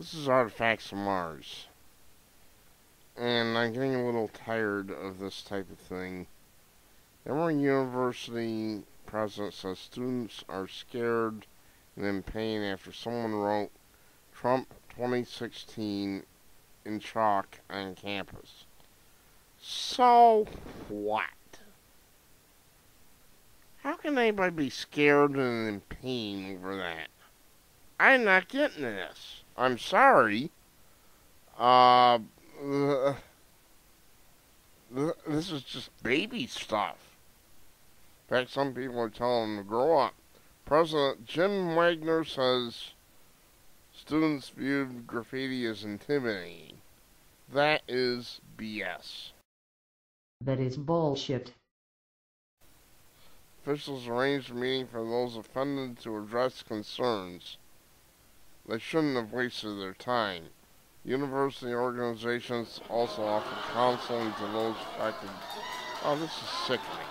This is Artifacts from Mars. And I'm getting a little tired of this type of thing. Emory University president says students are scared and in pain after someone wrote Trump 2016 in chalk on campus. So what? How can anybody be scared and in pain over that? I'm not getting this. I'm sorry. Uh, this is just baby stuff. In fact, some people are telling them to grow up. President Jim Wagner says students viewed graffiti as intimidating. That is BS. That is bullshit. Officials arranged a meeting for those offended to address concerns. They shouldn't have wasted their time. University organizations also offer counseling to those affected. Oh, this is sickening.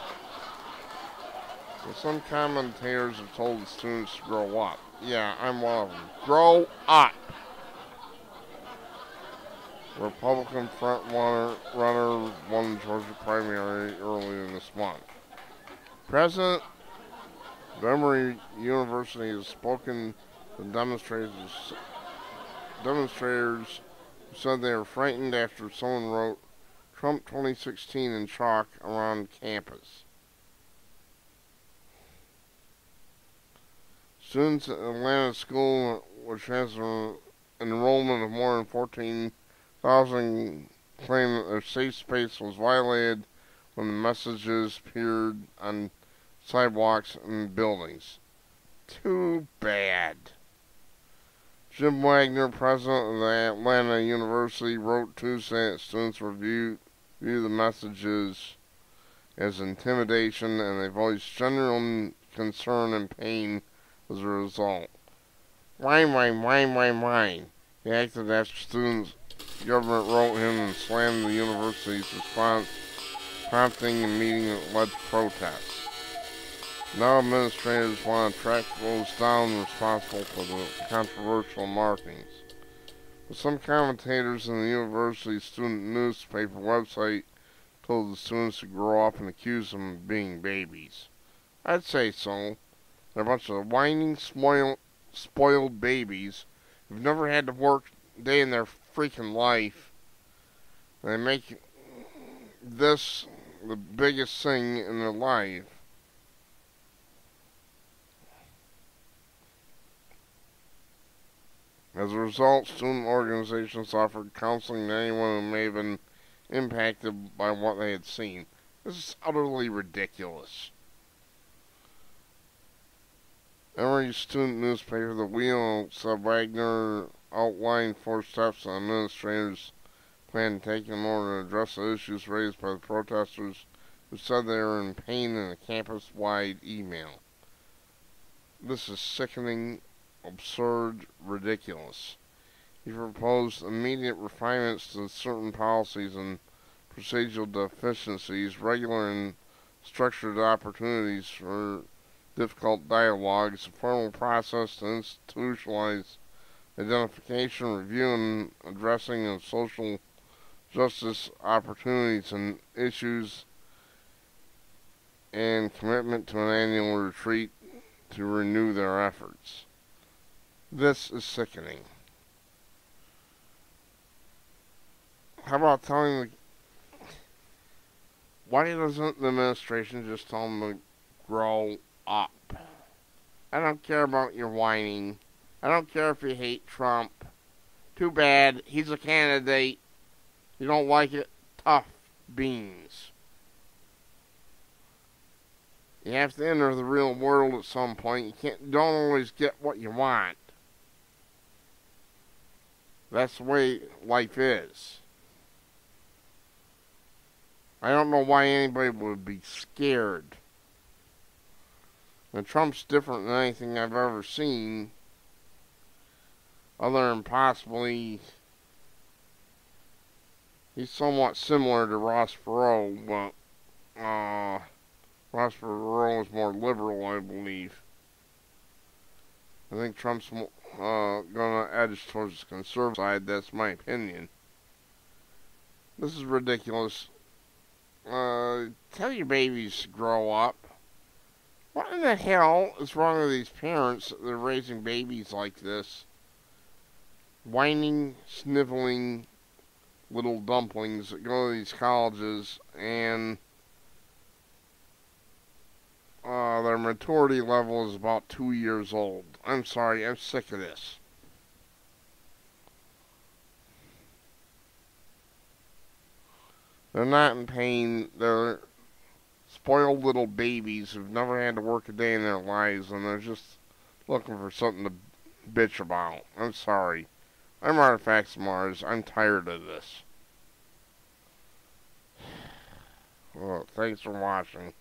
some commentators have told the students to grow up. Yeah, I'm one of them. Grow up! Republican front runner, runner won the Georgia primary earlier this month. President Emory University has spoken the demonstrators, demonstrators said they were frightened after someone wrote Trump 2016 in chalk around campus. Students at Atlanta School, which has an enrollment of more than 14,000, claim that their safe space was violated when the messages appeared on sidewalks and buildings. Too bad. Jim Wagner, president of the Atlanta University, wrote Tuesday that students review, view the messages as intimidation and they voiced genuine concern and pain as a result. Whine, whine, whine, whine, whine. He acted after students' government wrote him and slammed the university's response, prompting a meeting that led to protests. Now administrators want to track those down responsible for the controversial markings. But some commentators in the university student newspaper website told the students to grow up and accuse them of being babies. I'd say so. They're a bunch of whining, spoiled, spoiled babies who've never had to work a day in their freaking life. They make this the biggest thing in their life. As a result, student organizations offered counseling to anyone who may have been impacted by what they had seen. This is utterly ridiculous. Emory student newspaper, The Wheel, said Wagner outlined four steps the administrators plan to take in order to address the issues raised by the protesters who said they were in pain in a campus-wide email. This is sickening absurd, ridiculous. He proposed immediate refinements to certain policies and procedural deficiencies, regular and structured opportunities for difficult dialogues, a formal process to institutionalize identification, review, and addressing of social justice opportunities and issues, and commitment to an annual retreat to renew their efforts. This is sickening. How about telling the... Why doesn't the administration just tell them to grow up? I don't care about your whining. I don't care if you hate Trump. Too bad. He's a candidate. You don't like it? Tough beans. You have to enter the real world at some point. You can't don't always get what you want. That's the way life is. I don't know why anybody would be scared. And Trump's different than anything I've ever seen. Other than possibly he's somewhat similar to Ross Perot, but uh, Ross Perot is more liberal, I believe. I think Trump's more uh, gonna edge towards the conservative side. That's my opinion. This is ridiculous. Uh, tell your babies to grow up. What in the hell is wrong with these parents that are raising babies like this? Whining, sniveling little dumplings that go to these colleges and uh, their maturity level is about two years old. I'm sorry, I'm sick of this. They're not in pain. They're spoiled little babies who've never had to work a day in their lives, and they're just looking for something to bitch about. I'm sorry. I'm Artifacts Mars. I'm tired of this. Well, thanks for watching.